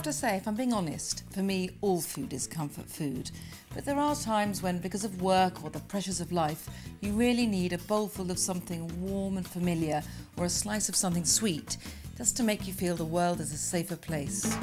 have to say, if I'm being honest, for me, all food is comfort food. But there are times when, because of work or the pressures of life, you really need a bowlful of something warm and familiar or a slice of something sweet just to make you feel the world is a safer place.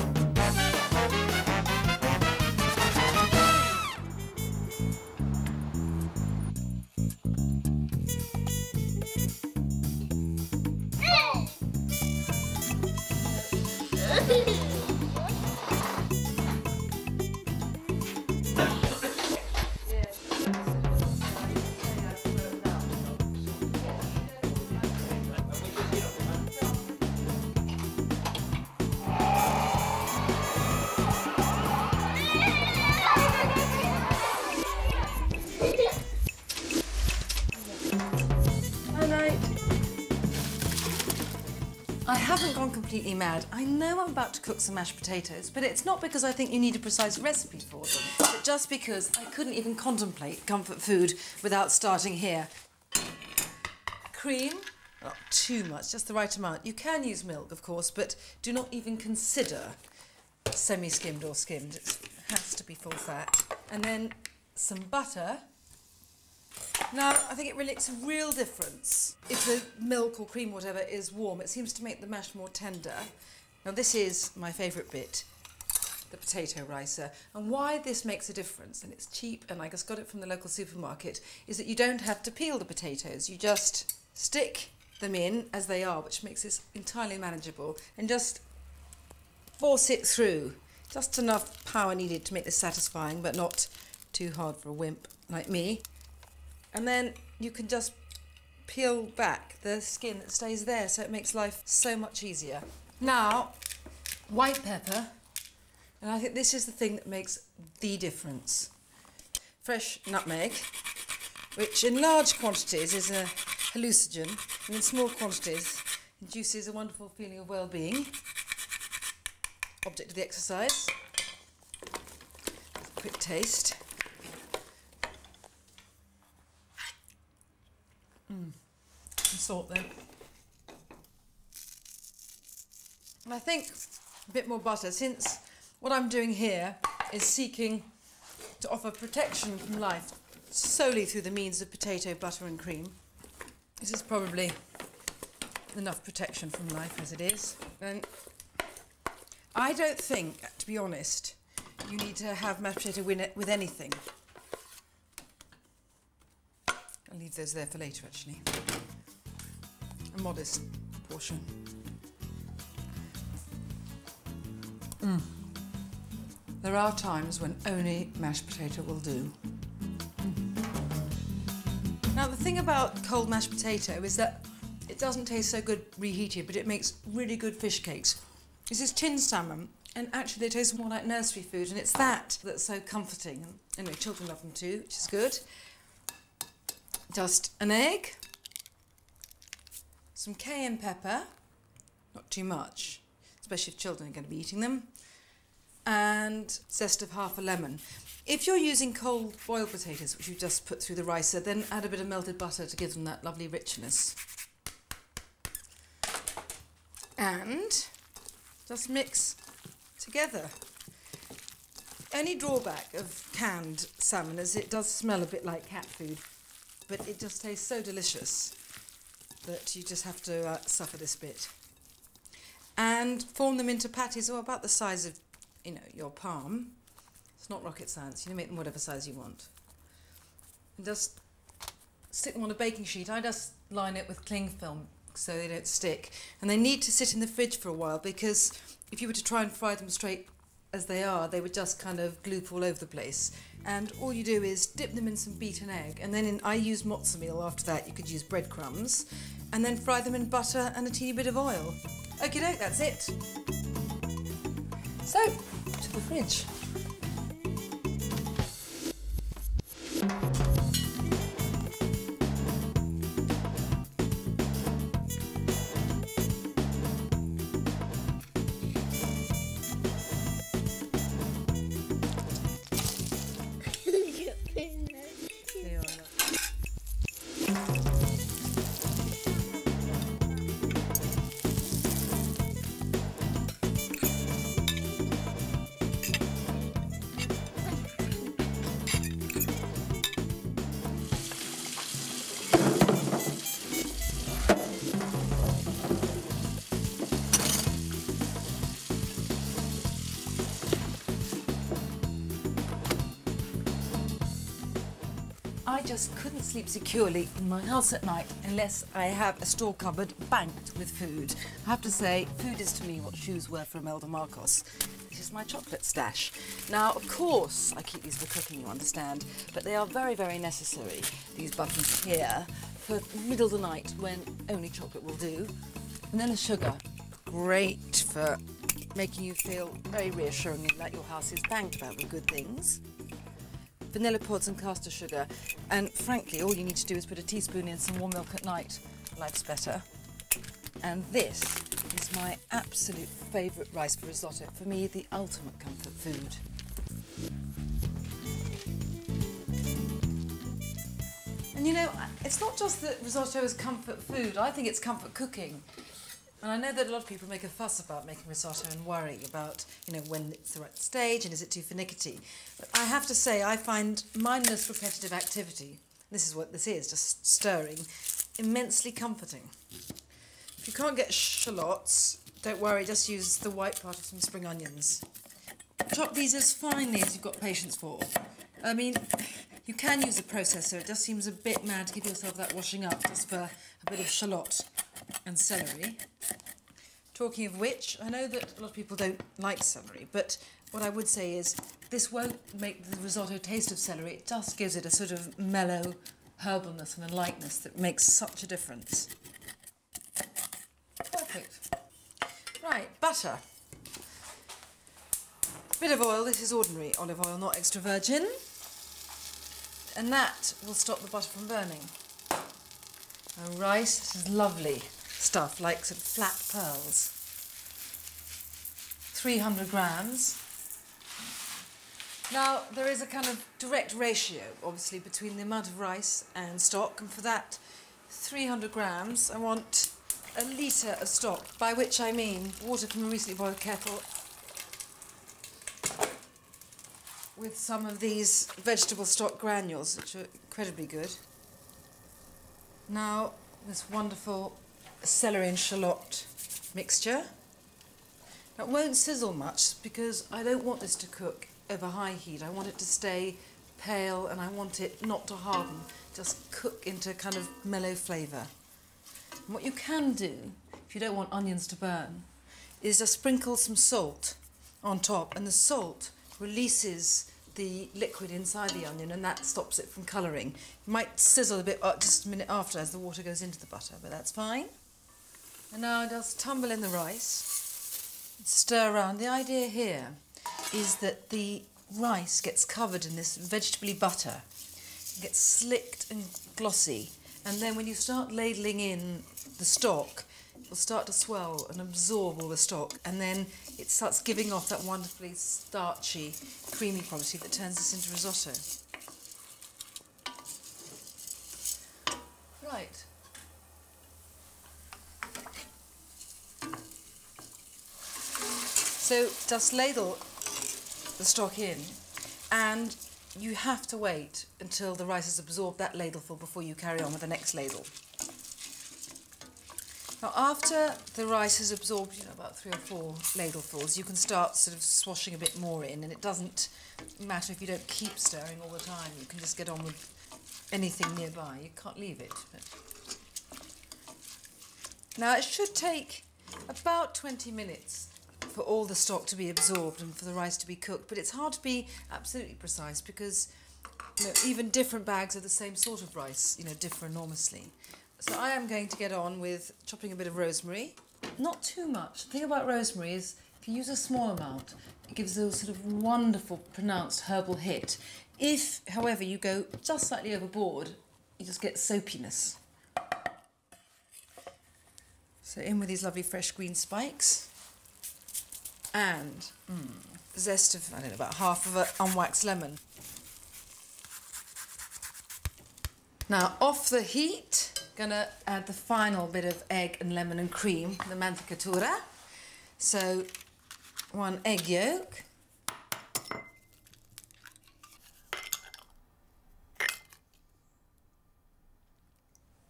Completely mad. I know I'm about to cook some mashed potatoes, but it's not because I think you need a precise recipe for them, but just because I couldn't even contemplate comfort food without starting here. Cream, not too much, just the right amount. You can use milk, of course, but do not even consider semi-skimmed or skimmed. It has to be full fat. And then some butter. Now, I think it really makes a real difference if the milk or cream, whatever, is warm. It seems to make the mash more tender. Now, this is my favourite bit, the potato ricer. And why this makes a difference, and it's cheap, and I just got it from the local supermarket, is that you don't have to peel the potatoes. You just stick them in as they are, which makes this entirely manageable, and just force it through. Just enough power needed to make this satisfying, but not too hard for a wimp like me. And then you can just peel back the skin that stays there, so it makes life so much easier. Now, white pepper, and I think this is the thing that makes the difference. Fresh nutmeg, which in large quantities is a hallucinogen, and in small quantities induces a wonderful feeling of well-being. Object of the exercise. Quick taste. Mm. And them. And I think a bit more butter, since what I'm doing here is seeking to offer protection from life solely through the means of potato, butter and cream. This is probably enough protection from life as it is. And I don't think, to be honest, you need to have mashed potato with anything. I'll leave those there for later, actually. A modest portion. Mm. There are times when only mashed potato will do. Now, the thing about cold mashed potato is that it doesn't taste so good reheated, but it makes really good fish cakes. This is tinned salmon, and actually they taste more like nursery food, and it's that that's so comforting. Anyway, children love them too, which is good. Just an egg, some cayenne pepper, not too much, especially if children are going to be eating them, and zest of half a lemon. If you're using cold boiled potatoes, which you've just put through the ricer, then add a bit of melted butter to give them that lovely richness. And just mix together. Any drawback of canned salmon is it does smell a bit like cat food, but it just tastes so delicious that you just have to uh, suffer this bit. And form them into patties, or about the size of, you know, your palm. It's not rocket science. You can make them whatever size you want. And just stick them on a baking sheet. I just line it with cling film so they don't stick. And they need to sit in the fridge for a while because if you were to try and fry them straight as they are, they would just kind of gloop all over the place. And all you do is dip them in some beaten egg, and then in, I use matzo meal after that. You could use breadcrumbs, and then fry them in butter and a teeny bit of oil. Okay, doke, that's it. So, to the fridge. Just couldn't sleep securely in my house at night unless I have a store cupboard banked with food. I have to say, food is to me what shoes were for Imelda Marcos. This is my chocolate stash. Now, of course, I keep these for cooking, you understand, but they are very, very necessary, these buttons here, for the middle of the night when only chocolate will do. Vanilla sugar, great for making you feel very reassuring that your house is banked about with good things. Vanilla pods and caster sugar, and frankly, all you need to do is put a teaspoon in some warm milk at night. Life's better. And this is my absolute favourite rice for risotto. For me, the ultimate comfort food. And you know, it's not just that risotto is comfort food, I think it's comfort cooking. And I know that a lot of people make a fuss about making risotto and worry about, you know, when it's the right stage and is it too finicky. But I have to say, I find mindless repetitive activity, this is what this is, just stirring, immensely comforting. If you can't get shallots, don't worry, just use the white part of some spring onions. Chop these as finely as you've got patience for. I mean, you can use a processor, it just seems a bit mad to give yourself that washing up just for a bit of shallot and celery. Talking of which, I know that a lot of people don't like celery, but what I would say is this won't make the risotto taste of celery, it just gives it a sort of mellow herbalness and a lightness that makes such a difference. Perfect. Right, butter. Bit of oil, this is ordinary olive oil, not extra virgin. And that will stop the butter from burning. And rice, this is lovely stuff, like of flat pearls. 300 grams. Now, there is a kind of direct ratio, obviously, between the amount of rice and stock, and for that 300 grams, I want a litre of stock, by which I mean water from a recently boiled kettle with some of these vegetable stock granules, which are incredibly good. Now, this wonderful celery and shallot mixture. It won't sizzle much because I don't want this to cook over high heat. I want it to stay pale and I want it not to harden, just cook into kind of mellow flavour. And what you can do, if you don't want onions to burn, is just sprinkle some salt on top and the salt releases the liquid inside the onion and that stops it from colouring. It might sizzle a bit uh, just a minute after as the water goes into the butter, but that's fine. And now just tumble in the rice, stir around. The idea here is that the rice gets covered in this vegetably butter, it gets slicked and glossy, and then when you start ladling in the stock, it will start to swell and absorb all the stock, and then it starts giving off that wonderfully starchy, creamy quality that turns this into risotto. Right. So just ladle the stock in and you have to wait until the rice has absorbed that ladleful before you carry on with the next ladle. Now after the rice has absorbed, you know, about three or four ladlefuls, you can start sort of swashing a bit more in and it doesn't matter if you don't keep stirring all the time. You can just get on with anything nearby. You can't leave it. But... Now it should take about 20 minutes for all the stock to be absorbed and for the rice to be cooked, but it's hard to be absolutely precise because you know, even different bags of the same sort of rice, you know, differ enormously. So I am going to get on with chopping a bit of rosemary. Not too much. The thing about rosemary is if you use a small amount, it gives a sort of wonderful pronounced herbal hit. If, however, you go just slightly overboard, you just get soapiness. So in with these lovely fresh green spikes and mm, zest of, I don't know, about half of an unwaxed lemon. Now off the heat, Gonna add the final bit of egg and lemon and cream, the mantecatura. So one egg yolk.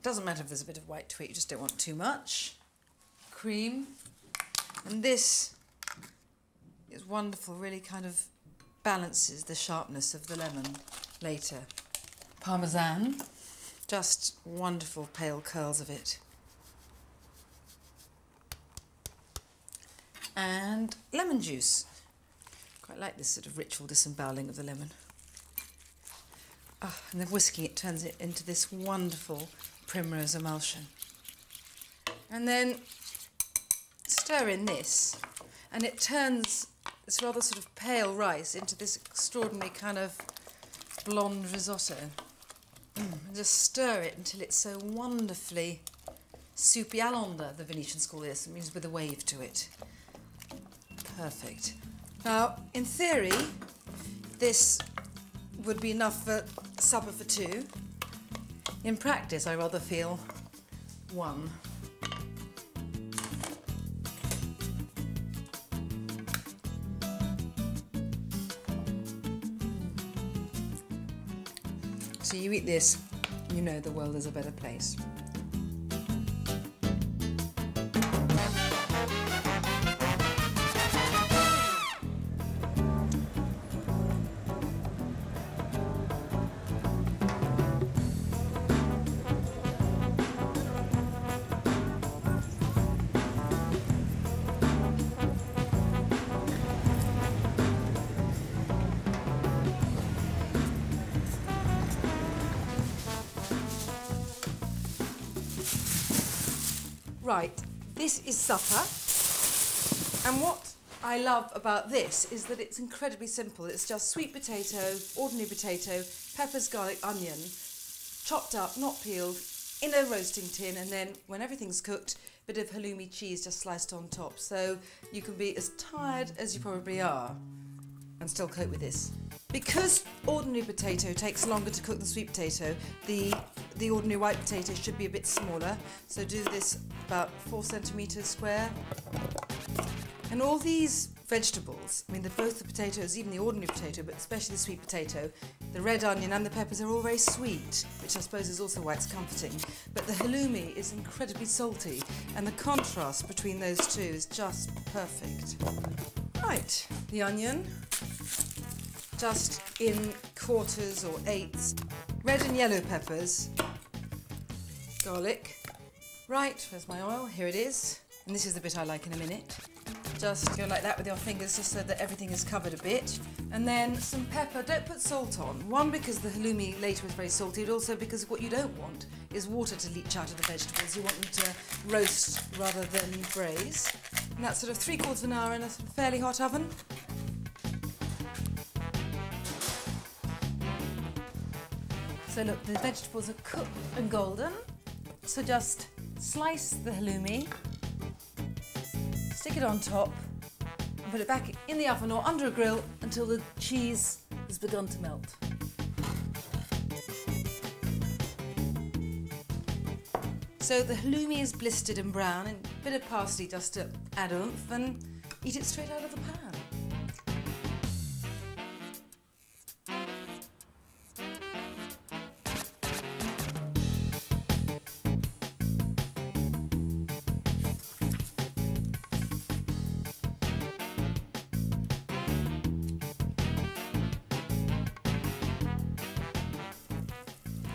Doesn't matter if there's a bit of white to it, you just don't want too much. Cream. And this is wonderful, really kind of balances the sharpness of the lemon later parmesan, just wonderful pale curls of it. And lemon juice. Quite like this sort of ritual disemboweling of the lemon. Oh, and then whisking it turns it into this wonderful primrose emulsion. And then stir in this, and it turns this rather sort of pale rice into this extraordinary kind of blonde risotto. And just stir it until it's so wonderfully soupy all'onda, the Venetians call this. It means with a wave to it. Perfect. Now, in theory, this would be enough for supper for two. In practice, I rather feel one. This, you know the world is a better place. Right, this is supper. And what I love about this is that it's incredibly simple. It's just sweet potato, ordinary potato, peppers, garlic, onion, chopped up, not peeled, in a roasting tin, and then when everything's cooked, a bit of halloumi cheese just sliced on top. So you can be as tired as you probably are and still cope with this. Because ordinary potato takes longer to cook than sweet potato, the, the ordinary white potato should be a bit smaller. So do this about four centimetres square. And all these vegetables, I mean, both the potatoes, even the ordinary potato, but especially the sweet potato, the red onion and the peppers are all very sweet, which I suppose is also why it's comforting. But the halloumi is incredibly salty, and the contrast between those two is just perfect. Right, the onion, just in quarters or eighths. Red and yellow peppers, garlic. Right, where's my oil? Here it is. And this is the bit I like in a minute. Just go like that with your fingers just so that everything is covered a bit. And then some pepper. Don't put salt on. One, because the halloumi later is very salty, but also because what you don't want is water to leach out of the vegetables. You want them to roast rather than braise. And that's sort of three quarters of an hour in a fairly hot oven. So look, the vegetables are cooked and golden. So just slice the halloumi, stick it on top, and put it back in the oven or under a grill until the cheese has begun to melt. So the halloumi is blistered and brown, and a bit of parsley just to add oomph, and eat it straight out of the pan.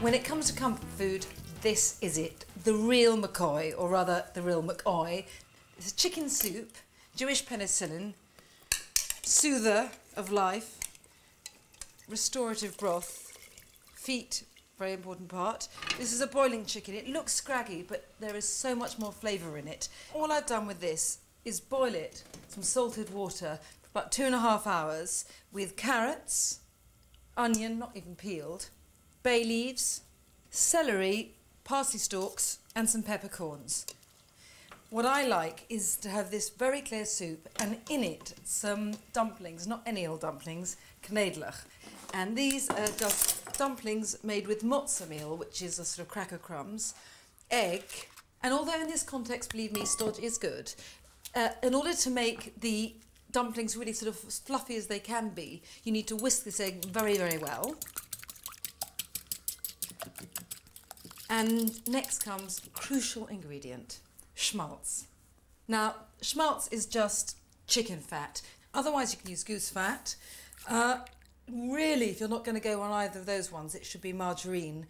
When it comes to comfort food, this is it. The real McCoy, or rather the real McCoy. It's a chicken soup, Jewish penicillin, soother of life, restorative broth, feet, very important part. This is a boiling chicken. It looks scraggy, but there is so much more flavour in it. All I've done with this is boil it, some salted water, for about two and a half hours with carrots, onion, not even peeled, bay leaves, celery, parsley stalks and some peppercorns. What I like is to have this very clear soup and in it some dumplings, not any old dumplings, knedlach. And these are just dumplings made with matzo meal, which is a sort of cracker crumbs, egg, and although in this context, believe me, stodge is good, uh, in order to make the dumplings really sort of fluffy as they can be, you need to whisk this egg very, very well. And next comes crucial ingredient, schmaltz. Now, schmaltz is just chicken fat. Otherwise, you can use goose fat. Uh, really, if you're not going to go on either of those ones, it should be margarine.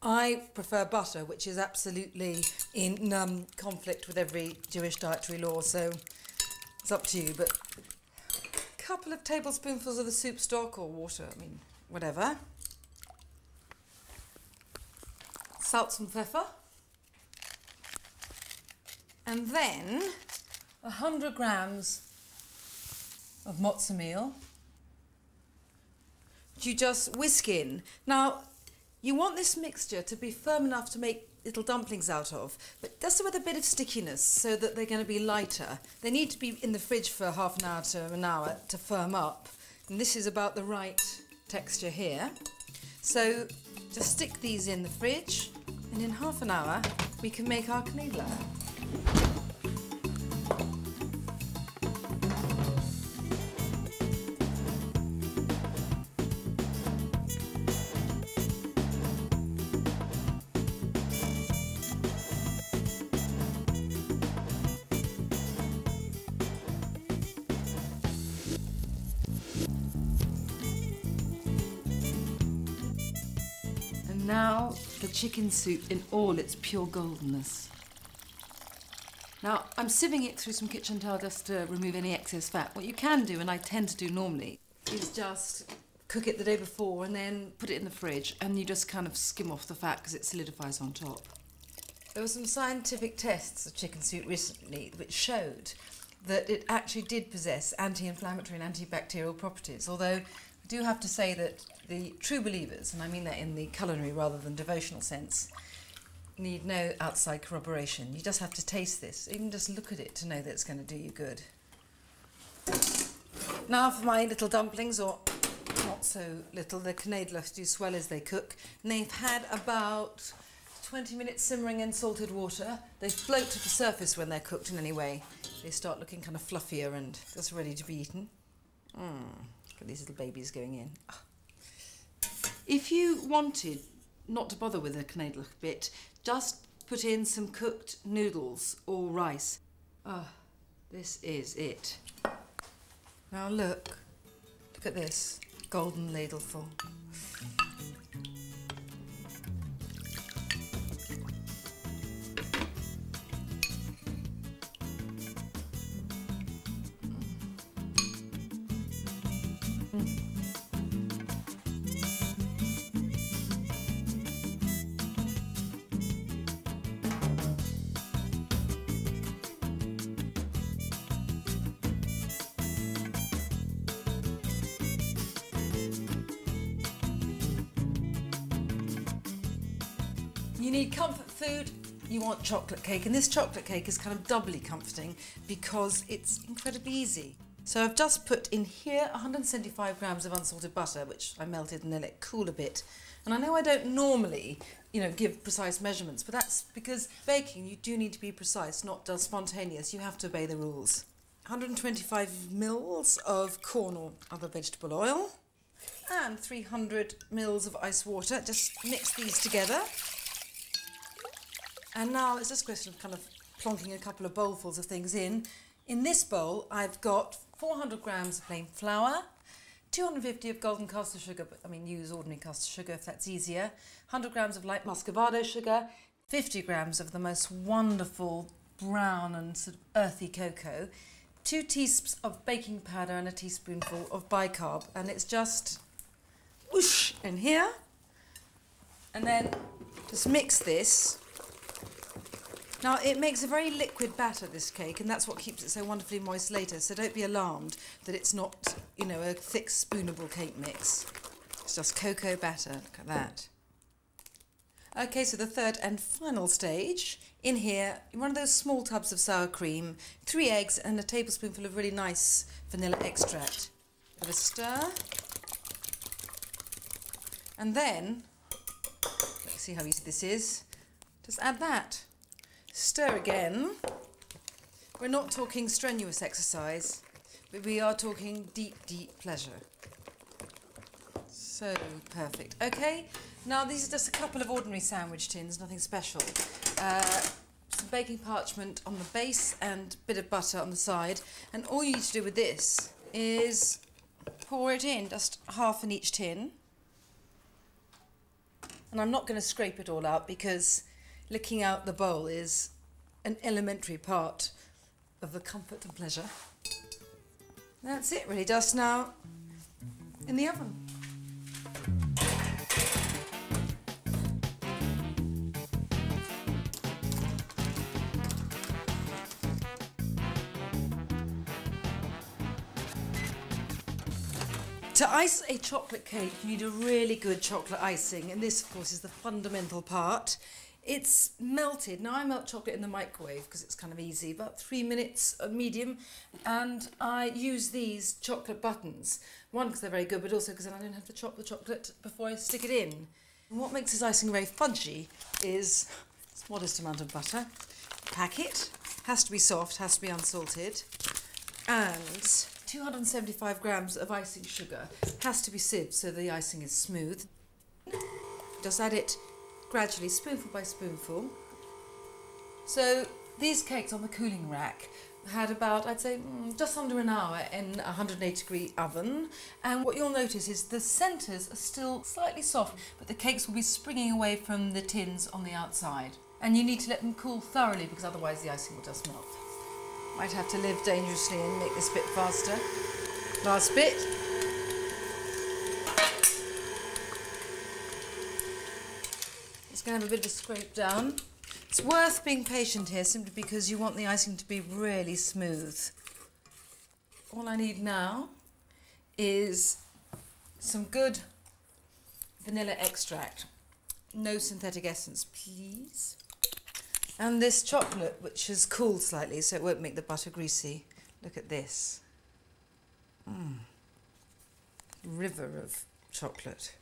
I prefer butter, which is absolutely in um, conflict with every Jewish dietary law, so it's up to you. But a couple of tablespoonfuls of the soup stock or water, I mean, whatever. Salt and pepper. And then 100 grams of matzo meal. You just whisk in. Now, you want this mixture to be firm enough to make little dumplings out of, but just with a bit of stickiness so that they're going to be lighter. They need to be in the fridge for half an hour to an hour to firm up. And this is about the right texture here. So just stick these in the fridge and in half an hour we can make our knedler. The chicken soup in all its pure goldenness. Now, I'm sieving it through some kitchen towel just to remove any excess fat. What you can do, and I tend to do normally, is just cook it the day before and then put it in the fridge and you just kind of skim off the fat because it solidifies on top. There were some scientific tests of chicken soup recently which showed that it actually did possess anti-inflammatory and antibacterial properties, although do have to say that the true believers, and I mean that in the culinary rather than devotional sense, need no outside corroboration. You just have to taste this, even just look at it to know that it's going to do you good. Now for my little dumplings, or not so little, the knedlers do swell as they cook. And they've had about 20 minutes simmering in salted water. They float to the surface when they're cooked in any way. They start looking kind of fluffier and just ready to be eaten. Mm. These little babies going in. Oh. If you wanted not to bother with the knedler bit, just put in some cooked noodles or rice. Ah, oh, this is it. Now look, look at this, golden ladleful. Want chocolate cake, and this chocolate cake is kind of doubly comforting because it's incredibly easy. So I've just put in here 175 grams of unsalted butter, which I melted and then let cool a bit. And I know I don't normally, you know, give precise measurements, but that's because baking, you do need to be precise, not just spontaneous. You have to obey the rules. 125 mils of corn or other vegetable oil and 300 mils of ice water. Just mix these together. And now it's just a question of kind of plonking a couple of bowlfuls of things in. In this bowl, I've got 400 grams of plain flour, 250 of golden caster sugar, but I mean use ordinary caster sugar if that's easier, 100 grams of light muscovado sugar, 50 grams of the most wonderful brown and sort of earthy cocoa, two teaspoons of baking powder and a teaspoonful of bicarb, and it's just whoosh in here. And then just mix this now, it makes a very liquid batter, this cake, and that's what keeps it so wonderfully moist later, so don't be alarmed that it's not, you know, a thick spoonable cake mix. It's just cocoa batter, look at that. Okay, so the third and final stage, in here, one of those small tubs of sour cream, three eggs and a tablespoonful of really nice vanilla extract. Have a stir. And then, let's see how easy this is, just add that. Stir again. We're not talking strenuous exercise, but we are talking deep, deep pleasure. So perfect. Okay, now these are just a couple of ordinary sandwich tins, nothing special. Uh, some baking parchment on the base and a bit of butter on the side. And all you need to do with this is pour it in, just half in each tin. And I'm not going to scrape it all out because licking out the bowl is an elementary part of the comfort and pleasure. That's it really, just now in the oven. To ice a chocolate cake, you need a really good chocolate icing, and this, of course, is the fundamental part. It's melted. Now, I melt chocolate in the microwave because it's kind of easy, about three minutes, a medium, and I use these chocolate buttons. One, because they're very good, but also because then I don't have to chop the chocolate before I stick it in. And what makes this icing very fudgy is a modest amount of butter, packet, has to be soft, has to be unsalted, and 275 grams of icing sugar has to be sieved so the icing is smooth. Just add it gradually, spoonful by spoonful. So these cakes on the cooling rack had about, I'd say, mm, just under an hour in a 180 degree oven. And what you'll notice is the centres are still slightly soft, but the cakes will be springing away from the tins on the outside. And you need to let them cool thoroughly because otherwise the icing will just melt. Might have to live dangerously and make this bit faster. Last bit. Going to have a bit of a scrape down. It's worth being patient here simply because you want the icing to be really smooth. All I need now is some good vanilla extract. No synthetic essence, please. And this chocolate, which has cooled slightly so it won't make the butter greasy. Look at this. Mm. River of chocolate.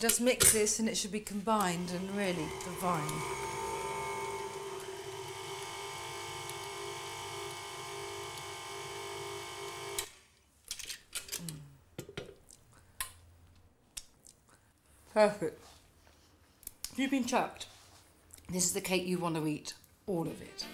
Just mix this and it should be combined and really divine. Perfect. You've been chucked, this is the cake you want to eat, all of it.